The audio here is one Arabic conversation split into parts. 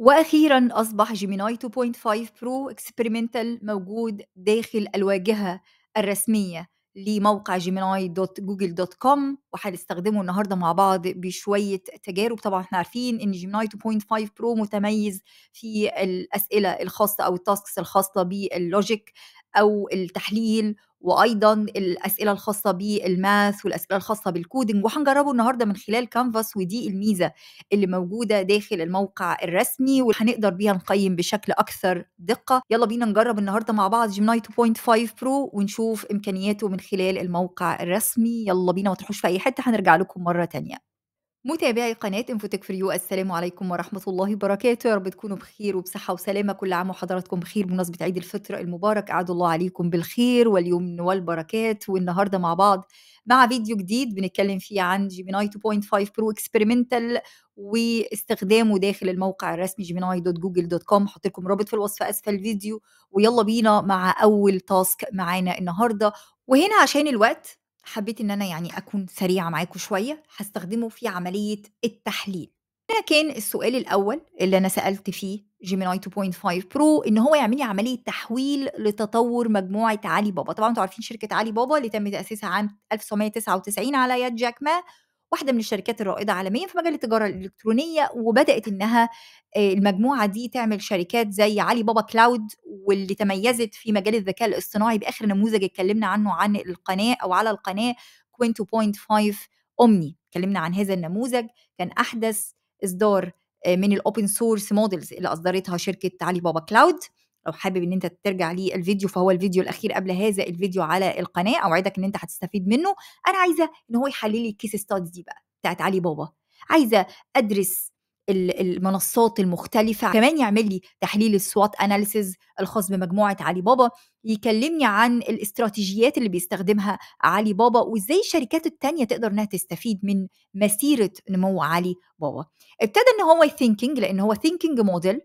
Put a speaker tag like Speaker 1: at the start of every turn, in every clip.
Speaker 1: وأخيرًا أصبح Gemini 2.5 Pro Experimental موجود داخل الواجهة الرسمية لموقع gemini.google.com وهنستخدمه النهارده مع بعض بشوية تجارب، طبعًا إحنا عارفين إن Gemini 2.5 Pro متميز في الأسئلة الخاصة أو الtasks الخاصة بالlogic أو التحليل، وأيضًا الأسئلة الخاصة بالmath والأسئلة الخاصة بالcoding وهنجربه النهارده من خلال canvas ودي الميزة اللي موجودة داخل الموقع الرسمي وهنقدر بيها نقيم بشكل أكثر دقة، يلا بينا نجرب النهارده مع بعض Gemini 2.5 Pro ونشوف إمكانياته من خلال الموقع الرسمي، يلا بينا ما تروحوش في أي حتة هنرجع لكم مرة تانية. متابعي قناة إنفوتك فور يو السلام عليكم ورحمة الله وبركاته. يا رب تكونوا بخير وبصحة وسلامة. كل عام وحضراتكم بخير بمناسبة عيد الفطر المبارك. أعاد الله عليكم بالخير واليمن والبركات. والنهاردة مع بعض مع فيديو جديد بنتكلم فيه عن Gemini 2.5 Pro Experimental واستخدامه داخل الموقع الرسمي gemini.google.com هحط لكم رابط في الوصف أسفل الفيديو ويلا بينا مع أول task معانا النهارده. وهنا عشان الوقت حبيت إن أنا يعني أكون سريعة معاكم شوية هستخدمه في عملية التحليل. هنا كان السؤال الأول اللي أنا سألت فيه Gemini 2.5 Pro إن هو يعمل لي عملية تحليل لتطور مجموعة علي بابا. طبعا أنتوا عارفين شركة علي بابا اللي تم تأسيسها عام 1999 على يد جاك ما. واحدة من الشركات الرائدة عالميا في مجال التجارة الإلكترونية وبدأت إنها آه، المجموعة دي تعمل شركات زي علي بابا Cloud واللي تميزت في مجال الذكاء الاصطناعي بآخر نموذج اتكلمنا عنه عن القناة أو على القناة Qwen 2.5 Omni اتكلمنا عن هذا النموذج كان أحدث إصدار آه، من ال open source models اللي أصدرتها شركة علي بابا Cloud. لو حابب إن أنت ترجع لي الفيديو فهو الفيديو الأخير قبل هذا الفيديو على القناة أوعدك إن أنت هتستفيد منه. أنا عايزة إن هو يحلل لي ال case study دي بقى بتاعت علي بابا. عايزة أدرس ال- المنصات المختلفة كمان يعمل لي تحليل ال SWOT analysis الخاص بمجموعة علي بابا يكلمني عن الاستراتيجيات اللي بيستخدمها علي بابا وإزاي الشركات التانية تقدر إنها تستفيد من مسيرة نمو علي بابا. ابتدى إن هو thinking لأن هو thinking model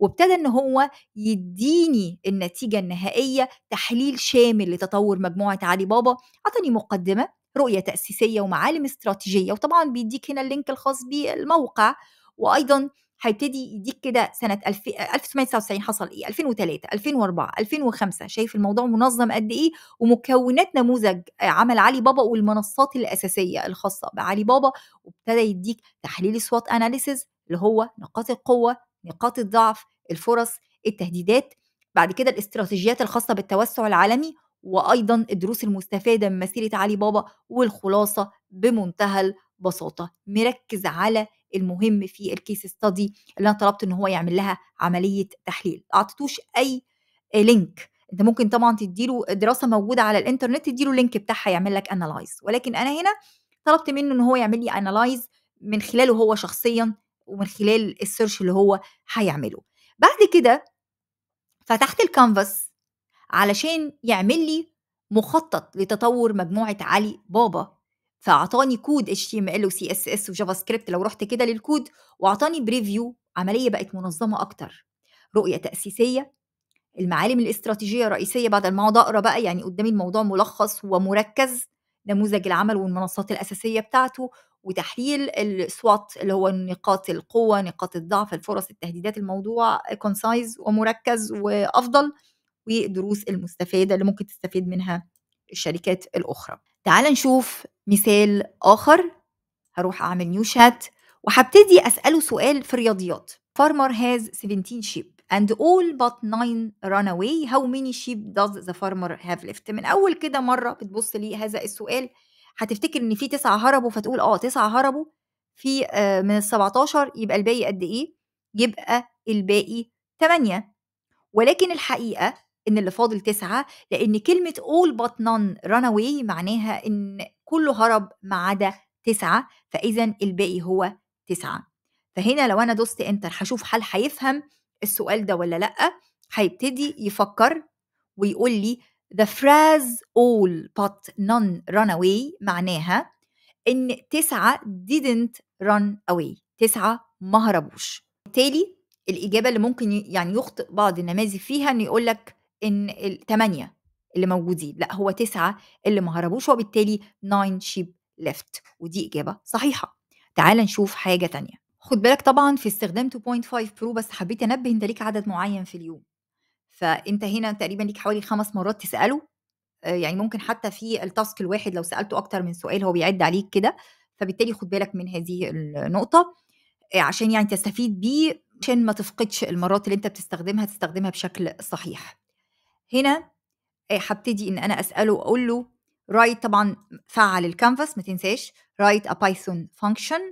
Speaker 1: وابتدى إن هو يديني النتيجة النهائية تحليل شامل لتطور مجموعة علي بابا عطاني مقدمة رؤية تأسيسية ومعالم استراتيجية وطبعا بيديك هنا ال link الخاص بالموقع وأيضا هيبتدي يديك كده 1000 1999 حصل إيه 2003 2004 2005 شايف الموضوع منظم قد إيه؟ ومكونات نموذج عمل علي بابا والمنصات الأساسية الخاصة بعلي بابا وابتدى يديك تحليل SWOT analysis اللي هو نقاط القوة نقاط الضعف الفرص التهديدات بعد كده الاستراتيجيات الخاصة بالتوسع العالمي وأيضا الدروس المستفادة من مسيرة علي بابا والخلاصة بمنتهى البساطة. مركز على المهم في ال case study اللي أنا طلبت إن هو يعمل لها عملية تحليل. أعطيتوش أي link أنت ممكن طبعا تديله دراسة موجودة على الإنترنت تديله ال link بتاعها يعمل لك analyze ولكن أنا هنا طلبت منه إن هو يعمل لي analyze من خلاله هو شخصيا ومن خلال ال search اللي هو هيعمله. بعد كده فتحت الكانفاس علشان يعمل لي مخطط لتطور مجموعة علي بابا فأعطاني كود HTML و CSS و JavaScript لو رحت كده للكود وأعطاني preview عملية بقت منظمة أكتر. رؤية تأسيسية المعالم الاستراتيجية الرئيسية بعد ما أقعد أقرأ بقى يعني قدامي الموضوع ملخص ومركز نموذج العمل والمنصات الأساسية بتاعته وتحليل ال SWOT اللي هو نقاط القوة نقاط الضعف الفرص التهديدات الموضوع concise ومركز وأفضل والدروس المستفادة اللي ممكن تستفيد منها الشركات الأخرى. تعال نشوف مثال آخر. هروح أعمل new chat وهبتدي أسأله سؤال في الرياضيات. Farmer has 17 sheep and all but 9 run away. How many sheep does the farmer have left? من أول كده مرة بتبص لي هذا السؤال هتفتكر إن في تسعة هربوا فتقول آه تسعة هربوا في آه، من ال 17 يبقى الباقي قد إيه؟ يبقى الباقي 8 ولكن الحقيقة إن اللي فاضل تسعة لأن كلمة all but none run away معناها إن كله هرب ما عدا تسعة فإذا الباقي هو تسعة فهنا لو أنا دوست انتر هشوف هل هيفهم السؤال ده ولا لأ هيبتدي يفكر ويقول لي the phrase all but none run away معناها إن تسعة didn't run away تسعة ما هربوش. بالتالي الإجابة اللي ممكن يعني يخطئ بعض النماذج فيها إنه يقول لك إن الثمانية اللي موجودين لأ هو تسعة اللي ما هربوش وبالتالي 9 sheep left. ودي إجابة صحيحة. تعال نشوف حاجة تانية. خُد بالك طبعًا في استخدام 2.5 Pro بس حبيت أنبّه أنت ليك عدد معيّن في اليوم، فأنت هنا تقريبًا ليك حوالي 5 مرات تسأله، آآ يعني ممكن حتى في الtask الواحد لو سألته أكتر من سؤال هو بيعِد عليك كده، فبالتالي خُد بالك من هذه النقطة، آآ عشان يعني تستفيد بيه عشان ما تفقدش المرات اللي أنت بتستخدمها تستخدمها بشكل صحيح. هنا آآ هابتدي إن أنا أسأله وأقول له write طبعًا فعّل الcanvas ما تنساش write a python function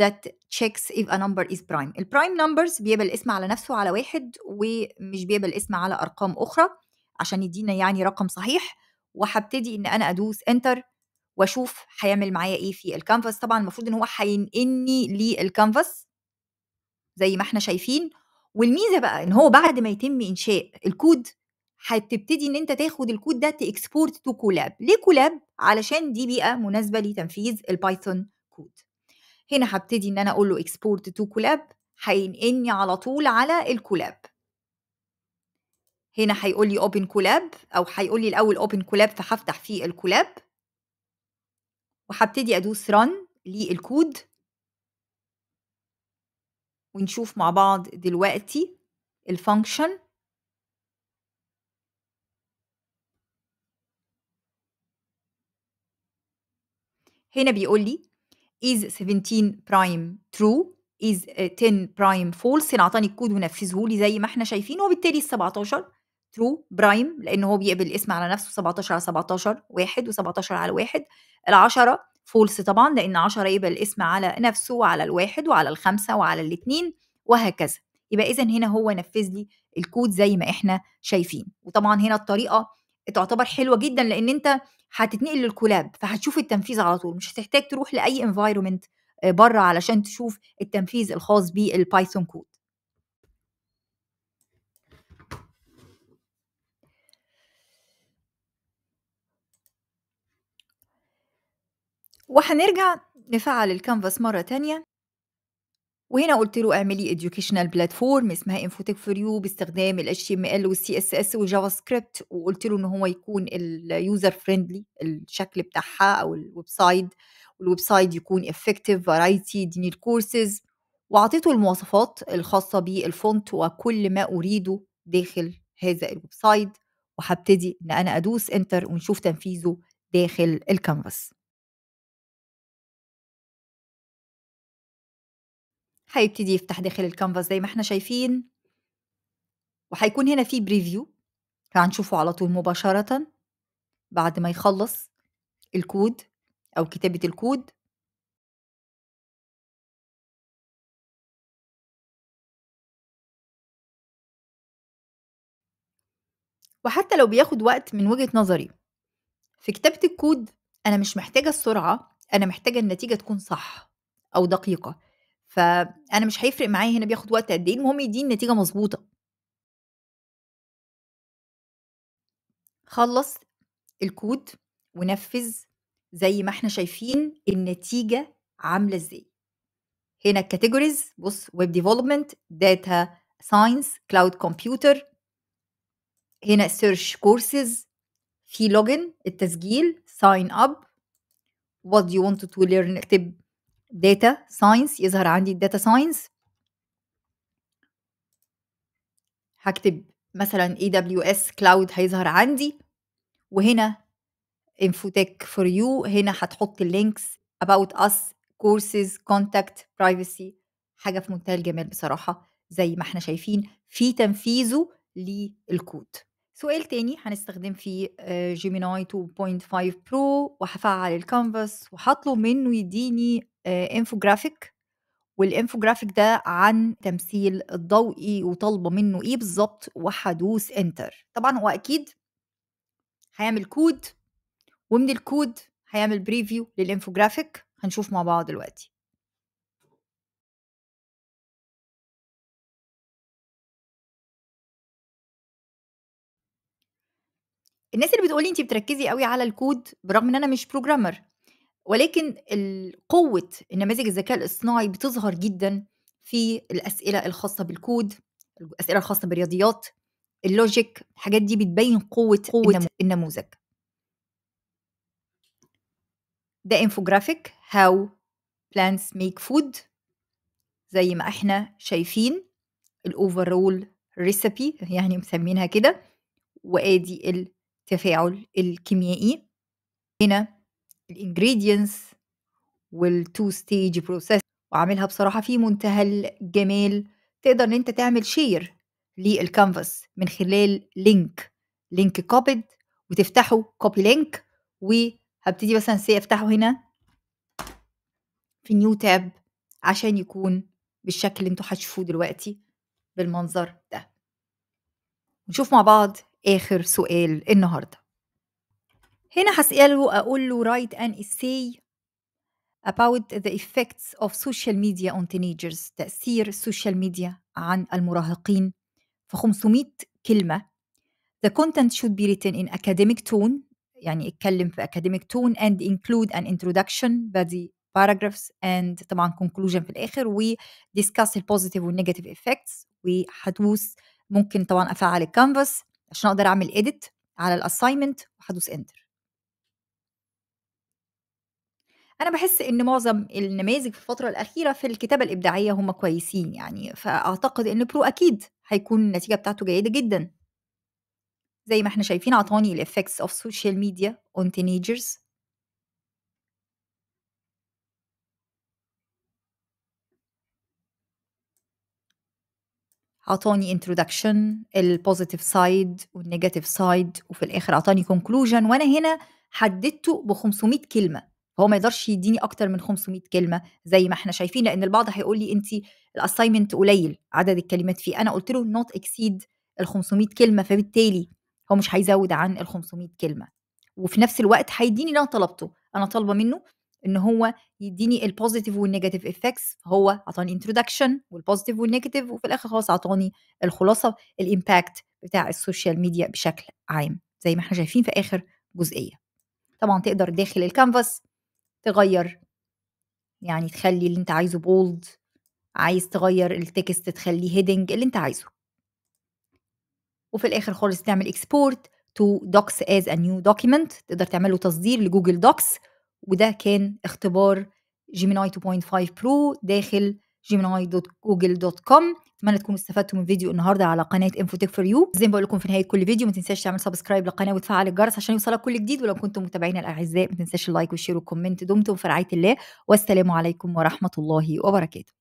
Speaker 1: that checks if a number is prime. الprime numbers بيقبل الاسم على نفسه على 1 ومش بيقبل الاسم على أرقام أخرى، عشان يدّينا يعني رقم صحيح، وهابتدي إن أنا أدوس enter وأشوف هيعمل معايا إيه في الcanvas طبعًا المفروض إن هو هينقلني للcanvas زي ما إحنا شايفين، والميزة بقى إن هو بعد ما يتم إنشاء الكود هتبتدي إن أنت تاخد الكود ده تexport to Colab. ليه Colab؟ علشان دي بيئة مناسبة لتنفيذ الPython code. هنا هابتدي إن أنا أقول له export to Colab هينقلني على طول على الColab. هنا هيقول لي open Colab أو هيقول لي الأول open Colab فهافتح فيه الColab. وهابتدي أدوس run للكود. ونشوف مع بعض دلوقتي الfunction. هنا بيقول لي is 17 prime true is 10 prime false. هنا عطاني الكود ونفذه لي زي ما إحنا شايفين وبالتالي ال17 true prime لأن هو بيقبل الاسم على نفسه 17 على 17 1 و17 على 1 ال10 false طبعًا لأن 10 يقبل الاسم على نفسه وعلى ال1 وعلى ال5 وعلى ال2 وهكذا. يبقى إذًا هنا هو نفذ لي الكود زي ما إحنا شايفين، وطبعًا هنا الطريقة تعتبر حلوة جدًا لأن أنت هتتنقل للColab فهتشوف التنفيذ على طول، مش هتحتاج تروح لأي environment آآ برّه علشان تشوف التنفيذ الخاص بالPython code. وهنرجع نفعّل الcanvas مرة تانية. وهنا قُلت له اعمل لي educational platform اسمها infotech for you باستخدام الHTML والCSS والJavaScript وقُلت له إن هو يكون الuser friendly الشكل بتاعها أو الwebsite والwebsite يكون effective variety يدّيني الcourses وأعطيته المواصفات الخاصة بالfont وكل ما أريده داخل هذا الwebsite وهابتدي إن أنا أدوس enter ونشوف تنفيذه داخل الcanvas. هيبتدي يفتح داخل الcanvas زي ما إحنا شايفين. وهيكون هنا في preview فهنشوفه على طول مباشرةً بعد ما يخلّص الكود أو كتابة الكود. وحتى لو بياخد وقت من وجهة نظري في كتابة الكود أنا مش محتاجة السرعة، أنا محتاجة النتيجة تكون صح أو دقيقة، فأنا مش هيفرق معايا هنا بياخد وقت قد إيه، المهم يدّيني نتيجة مضبوطة. خلّص الكود ونفّذ زي ما إحنا شايفين النتيجة عاملة إزاي. هنا الcategories بُص web development، data science، cloud computer. هنا search courses في login التسجيل up what do you want to learn اكتب data science يظهر عندي الdata science. هاكتب مثلًا AWS cloud هيظهر عندي، وهنا infotech for you هنا هتحط الlinks about us courses contact privacy حاجة في منتهى الجمال بصراحة زي ما إحنا شايفين في تنفيذه للكود. سؤال تاني هنستخدم فيه Gemini 2.5 Pro وهافعّل الcanvas وهاطلب منه يدّيني آآ infographic والinfographic ده عن تمثيل الضوئي وطالبة منه إيه بالضبط وهادوس enter. طبعًا هو أكيد هيعمل كود ومن الكود هيعمل preview للinfographic هنشوف مع بعض دلوقتي. الناس اللي بتقول لي أنتِ بتركّزي أوي على الكود برغم إن أنا مش programmer ولكن قوة النماذج الذكاء الاصطناعي بتظهر جدًا في الأسئلة الخاصة بالكود، الأسئلة الخاصة بالرياضيات، الlogic الحاجات دي بتبيّن قوة النمو النموذج. ده infographic how plants make food زي ما إحنا شايفين الoverall recipe يعني مسمينها كده، وآدي التفاعل الكيميائي. هنا الingredients والtwo stage process وعاملها بصراحة في منتهى الجمال، تقدر إن أنت تعمل share للcanvas من خلال link link copied وتفتحه copy link وهابتدي مثلًا say أفتحه هنا في new tab عشان يكون بالشكل اللي أنتم هتشوفوه دلوقتي بالمنظر ده. نشوف مع بعض آخر سؤال النهارده. هنا هاسأله أقول له write an essay about the effects of social media on teenagers تأثير السوشيال ميديا عن المراهقين في 500 كلمة. The content should be written in academic tone يعني اتكلم في academic tone and include an introduction body paragraphs and طبعًا conclusion في الآخر و discuss الpositive والnegative effects وهادوس ممكن طبعًا أفعّل الcanvas عشان أقدر أعمل edit على الassignment وهادوس enter. أنا باحس إن معظم النماذج في الفترة الأخيرة في الكتابة الإبداعية هم كويسين يعني، فأعتقد إن pro أكيد هيكون النتيجة بتاعته جيدة جدًا. زي ما إحنا شايفين عطاني الeffects of social media on teenagers. عطاني introduction الpositive side والnegative side وفي الآخر عطاني conclusion وأنا هنا حددته ب500 كلمة، فهو ما يقدرش يديني أكتر من 500 كلمة زي ما إحنا شايفين، لإن البعض هيقول لي أنتِ الassignment قليل عدد الكلمات فيه، أنا قُلت له not exceed ال500 كلمة، فبالتالي هو مش هيزوّد عن ال500 كلمة، وفي نفس الوقت هيديني اللي أنا طلبته، أنا طالبة منه إن هو يديني الpositive والnegative effects فهو عطاني introduction والpositive والnegative وفي الآخر خالص عطاني الخلاصة ال impact بتاع ال social media بشكل عام، زي ما إحنا شايفين في آخر جزئية. طبعًا تقدر داخل ال canvas تغيّر يعني تخلّي اللي أنت عايزه bold عايز تغيّر ال text تخلّيه heading اللي أنت عايزه. وفي الآخر خالص تعمل export to docs as a new document تقدر تعمل له تصدير ل Google Docs وده كان اختبار Gemini 2.5 Pro داخل gemini.google.com أتمنى تكونوا استفدتوا من فيديو النهارده على قناة Infotech for you زي ما بقول لكم في نهاية كل فيديو ما تنساش تعمل subscribe للقناة وتفعل الجرس عشان يوصلك كل جديد. ولو كنتم متابعينا الأعزاء ما تنساش ال like وال share وال comment دمتم في رعاية الله. والسلام عليكم ورحمة الله وبركاته.